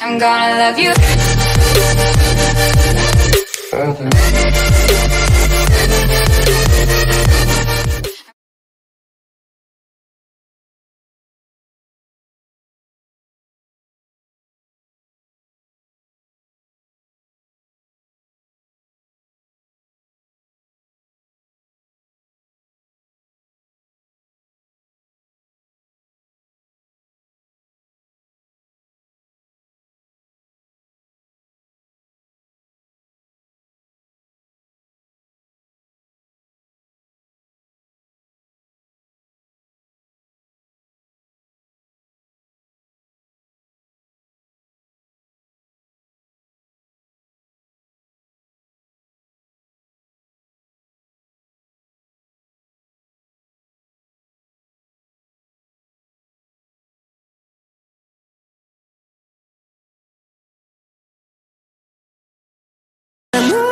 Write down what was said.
I'm gonna love you. Moon